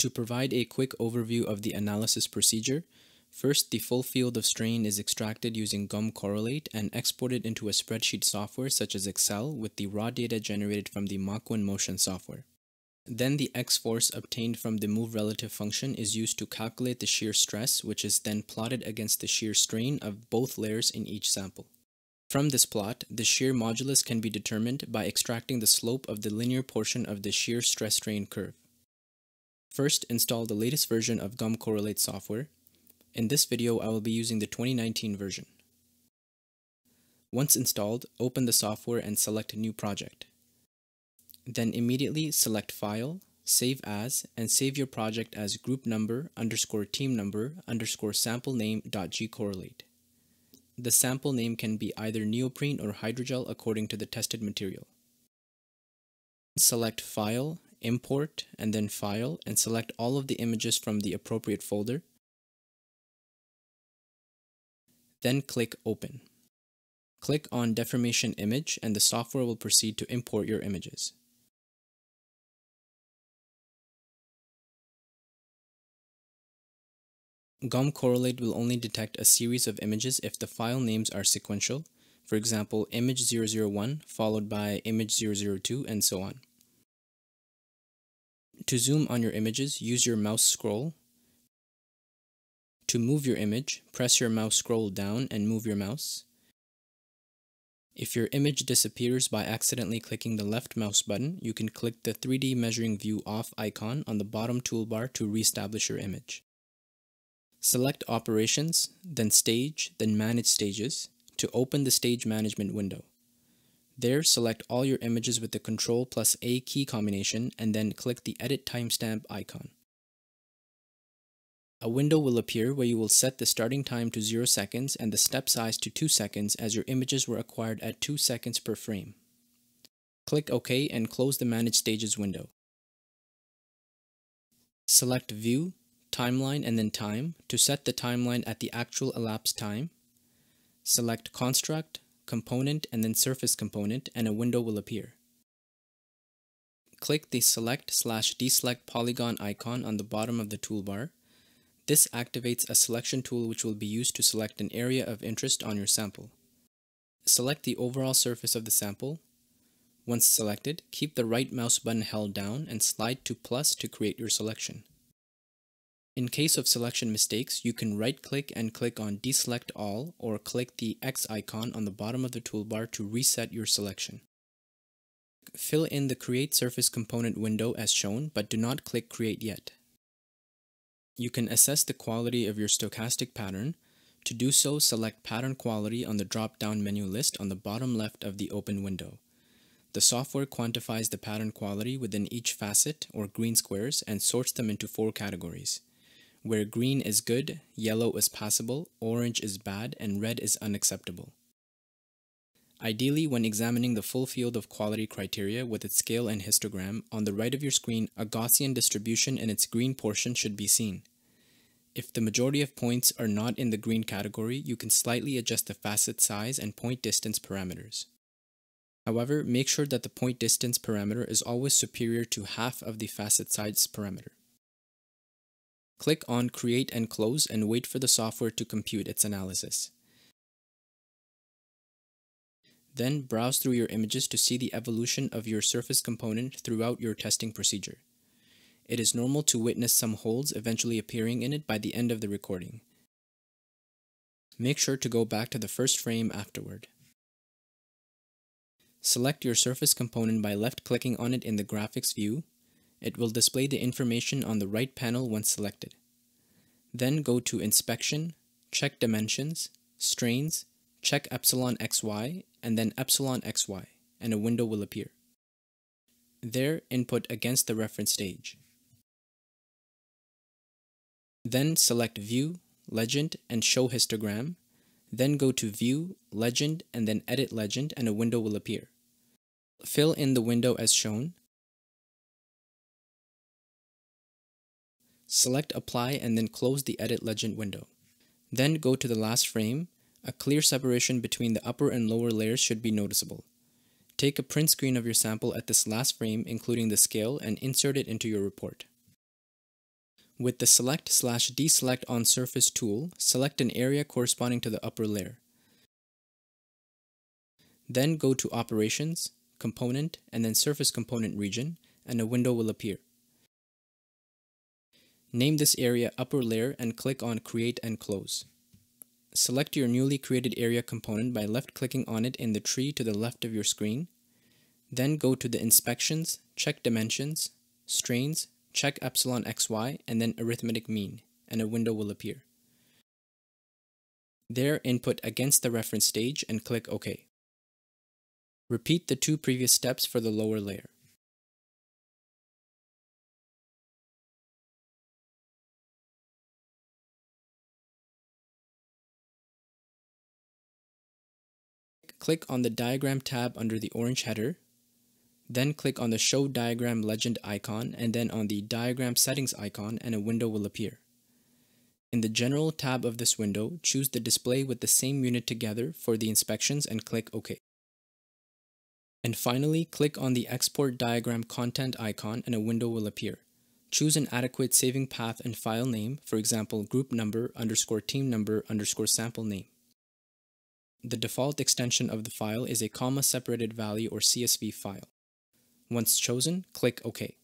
To provide a quick overview of the analysis procedure, first the full field of strain is extracted using GOM Correlate and exported into a spreadsheet software such as Excel with the raw data generated from the 1 Motion software. Then the x-force obtained from the move relative function is used to calculate the shear stress which is then plotted against the shear strain of both layers in each sample. From this plot, the shear modulus can be determined by extracting the slope of the linear portion of the shear stress strain curve. First, install the latest version of GOM Correlate software. In this video, I will be using the 2019 version. Once installed, open the software and select New Project. Then immediately select File, Save As, and save your project as group number underscore team number underscore sample name dot gcorrelate. The sample name can be either neoprene or hydrogel according to the tested material. Select File, Import, and then File, and select all of the images from the appropriate folder. Then click Open. Click on Deformation Image and the software will proceed to import your images. GOM Correlate will only detect a series of images if the file names are sequential, for example image 001 followed by image 002 and so on. To zoom on your images, use your mouse scroll. To move your image, press your mouse scroll down and move your mouse. If your image disappears by accidentally clicking the left mouse button, you can click the 3D measuring view off icon on the bottom toolbar to reestablish your image. Select Operations, then Stage, then Manage Stages to open the Stage Management window. There, select all your images with the Ctrl plus A key combination and then click the Edit Timestamp icon. A window will appear where you will set the starting time to 0 seconds and the step size to 2 seconds as your images were acquired at 2 seconds per frame. Click OK and close the Manage Stages window. Select View, timeline and then time to set the timeline at the actual elapsed time. Select construct, component and then surface component and a window will appear. Click the select slash deselect polygon icon on the bottom of the toolbar. This activates a selection tool which will be used to select an area of interest on your sample. Select the overall surface of the sample. Once selected, keep the right mouse button held down and slide to plus to create your selection. In case of selection mistakes, you can right-click and click on Deselect All or click the X icon on the bottom of the toolbar to reset your selection. Fill in the Create Surface Component window as shown, but do not click Create yet. You can assess the quality of your stochastic pattern. To do so, select Pattern Quality on the drop-down menu list on the bottom left of the open window. The software quantifies the pattern quality within each facet, or green squares, and sorts them into four categories where green is good, yellow is passable, orange is bad, and red is unacceptable. Ideally, when examining the full field of quality criteria with its scale and histogram, on the right of your screen, a Gaussian distribution in its green portion should be seen. If the majority of points are not in the green category, you can slightly adjust the facet size and point distance parameters. However, make sure that the point distance parameter is always superior to half of the facet size parameter. Click on Create and Close and wait for the software to compute its analysis. Then browse through your images to see the evolution of your surface component throughout your testing procedure. It is normal to witness some holes eventually appearing in it by the end of the recording. Make sure to go back to the first frame afterward. Select your surface component by left-clicking on it in the graphics view it will display the information on the right panel once selected. Then go to Inspection, check Dimensions, Strains, check Epsilon XY, and then Epsilon XY, and a window will appear. There, input against the reference stage. Then select View, Legend, and Show Histogram. Then go to View, Legend, and then Edit Legend, and a window will appear. Fill in the window as shown, Select Apply and then close the Edit Legend window. Then go to the last frame. A clear separation between the upper and lower layers should be noticeable. Take a print screen of your sample at this last frame including the scale and insert it into your report. With the Select slash Deselect on Surface tool, select an area corresponding to the upper layer. Then go to Operations, Component, and then Surface Component region, and a window will appear. Name this area Upper Layer and click on Create and Close. Select your newly created area component by left-clicking on it in the tree to the left of your screen. Then go to the Inspections, check Dimensions, Strains, check Epsilon XY, and then Arithmetic Mean, and a window will appear. There, input against the reference stage and click OK. Repeat the two previous steps for the lower layer. Click on the Diagram tab under the orange header, then click on the Show Diagram Legend icon and then on the Diagram Settings icon and a window will appear. In the General tab of this window, choose the display with the same unit together for the inspections and click OK. And finally, click on the Export Diagram Content icon and a window will appear. Choose an adequate saving path and file name, for example, group number underscore team number underscore sample name. The default extension of the file is a comma-separated value or CSV file. Once chosen, click OK.